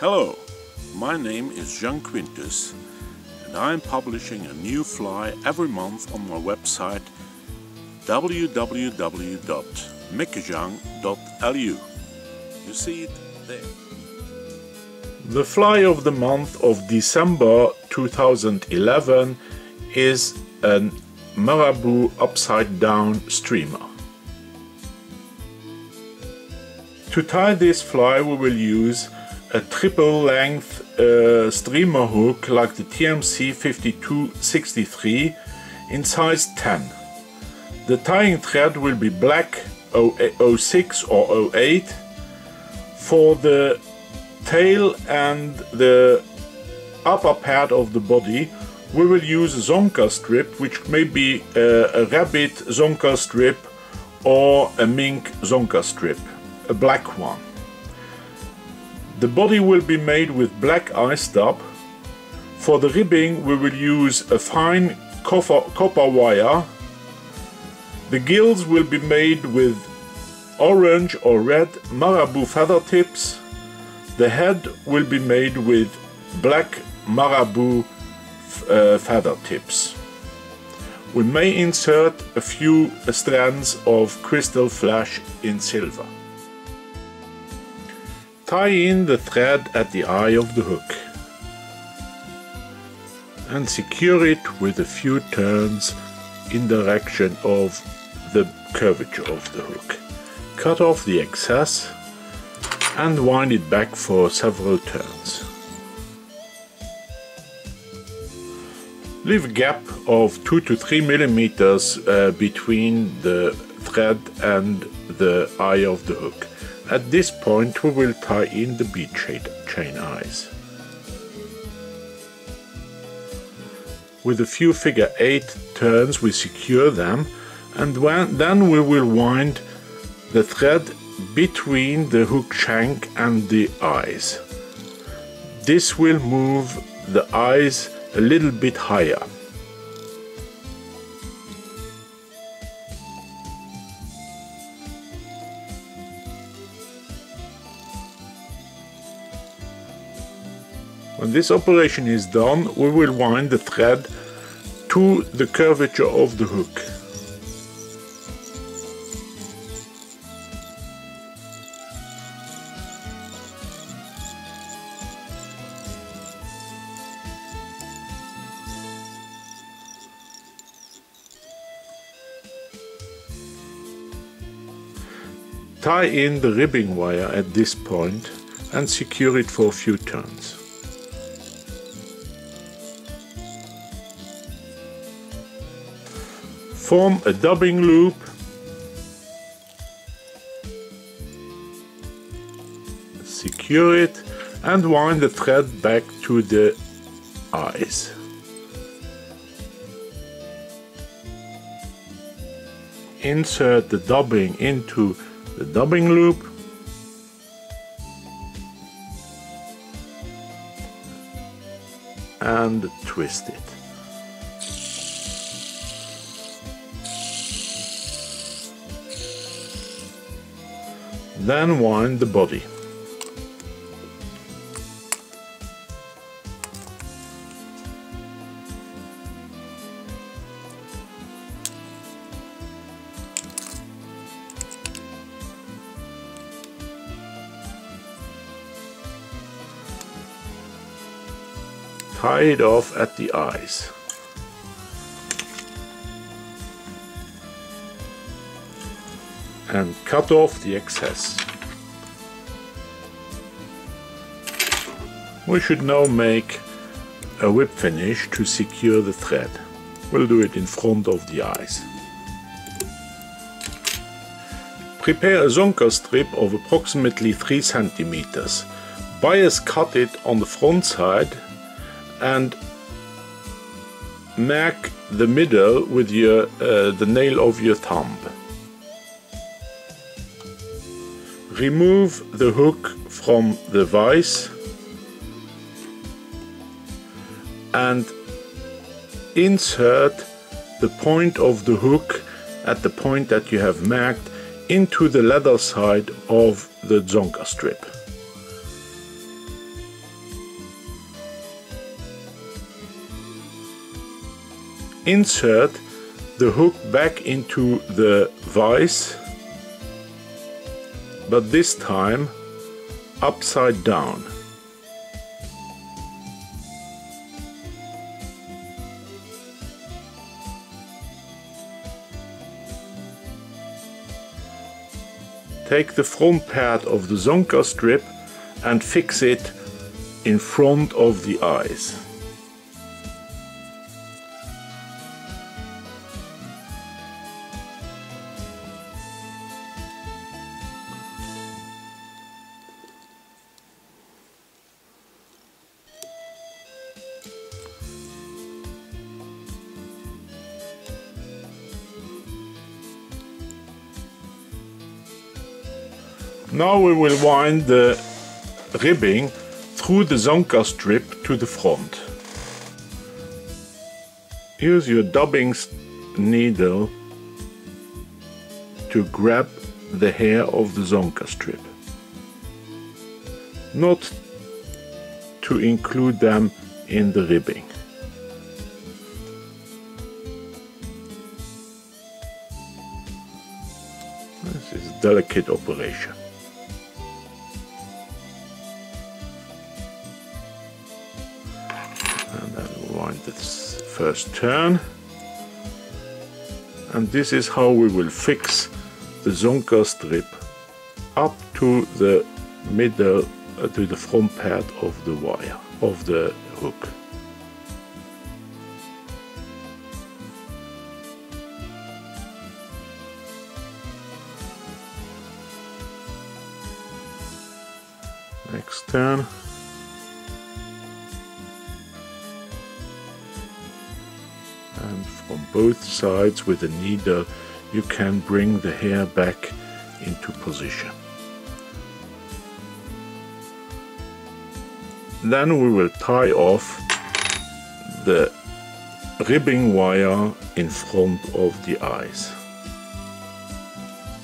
Hello, my name is Jean Quintus and I am publishing a new fly every month on my website www.meckejang.lu. You see it there. The fly of the month of December 2011 is an Marabou upside down streamer. To tie this fly we will use a triple length uh, streamer hook like the TMC 5263 in size 10. The tying thread will be black 06 or 08. For the tail and the upper part of the body we will use a zonker strip which may be a, a rabbit zonker strip or a mink zonker strip, a black one. The body will be made with black Ice Dub. For the ribbing we will use a fine copper, copper wire. The gills will be made with orange or red marabou feather tips. The head will be made with black marabou uh, feather tips. We may insert a few strands of crystal flash in silver. Tie in the thread at the eye of the hook and secure it with a few turns in direction of the curvature of the hook. Cut off the excess and wind it back for several turns. Leave a gap of 2 to 3 millimeters uh, between the thread and the eye of the hook. At this point we will tie in the bead chain eyes. With a few figure 8 turns we secure them and then we will wind the thread between the hook shank and the eyes. This will move the eyes a little bit higher. When this operation is done, we will wind the thread to the curvature of the hook. Tie in the ribbing wire at this point and secure it for a few turns. Form a dubbing loop secure it and wind the thread back to the eyes. Insert the dubbing into the dubbing loop and twist it. Then wind the body. tie it off at the eyes. And cut off the excess. We should now make a whip finish to secure the thread. We'll do it in front of the eyes. Prepare a zonker strip of approximately 3 centimeters. Bias cut it on the front side and mark the middle with your, uh, the nail of your thumb. remove the hook from the vise and insert the point of the hook at the point that you have marked into the leather side of the zonker strip. Insert the hook back into the vise but this time upside down. Take the front part of the Zonker strip and fix it in front of the eyes. Now we will wind the ribbing through the Zonker strip to the front. Use your dubbing needle to grab the hair of the Zonker strip. Not to include them in the ribbing. This is a delicate operation. First turn and this is how we will fix the Zonker strip up to the middle uh, to the front part of the wire of the hook. Next turn. And from both sides with a needle you can bring the hair back into position. Then we will tie off the ribbing wire in front of the eyes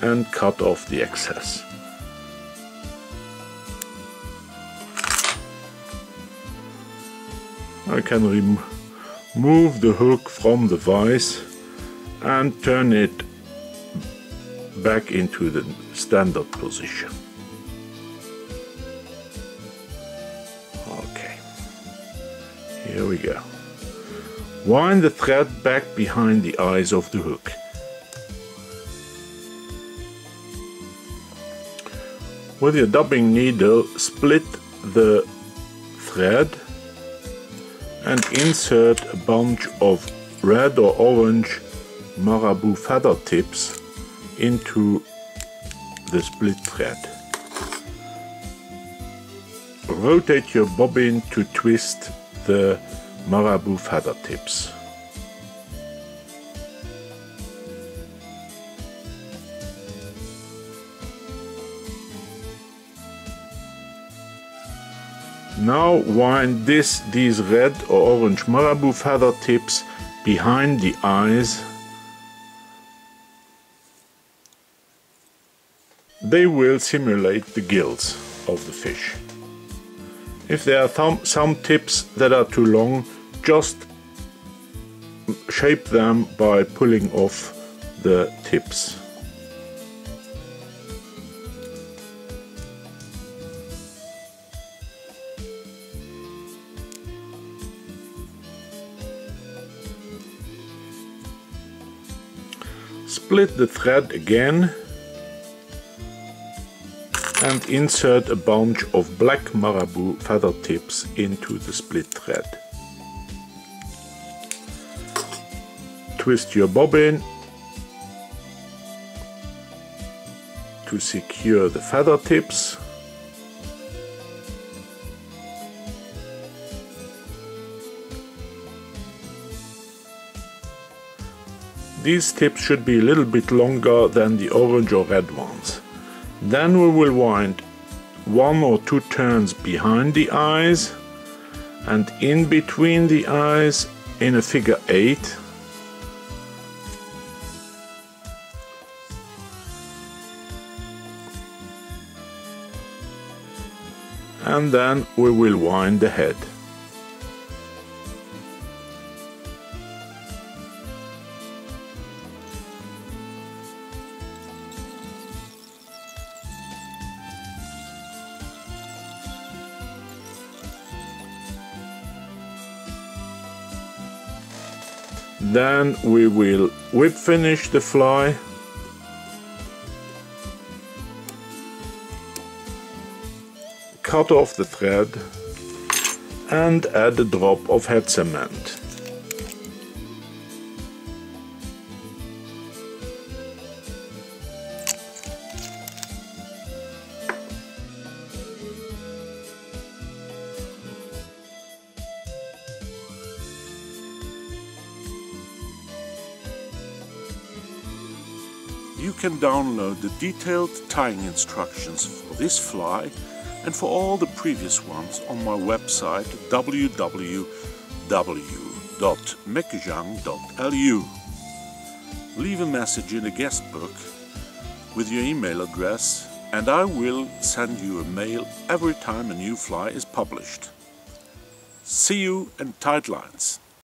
and cut off the excess. I can remove Move the hook from the vise and turn it back into the standard position. Okay, here we go. Wind the thread back behind the eyes of the hook. With your dubbing needle, split the thread and insert a bunch of red or orange marabou feather tips into the split thread. Rotate your bobbin to twist the marabou feather tips. Now wind this, these red or orange marabou feather tips behind the eyes. They will simulate the gills of the fish. If there are some tips that are too long, just shape them by pulling off the tips. Split the thread again and insert a bunch of black marabou feather tips into the split thread. Twist your bobbin to secure the feather tips These tips should be a little bit longer than the orange or red ones. Then we will wind one or two turns behind the eyes and in between the eyes in a figure 8 and then we will wind the head. Then we will whip finish the fly. Cut off the thread and add a drop of head cement. Can download the detailed tying instructions for this fly and for all the previous ones on my website www.meckejang.lu. Leave a message in the guest book with your email address and I will send you a mail every time a new fly is published. See you in tight lines!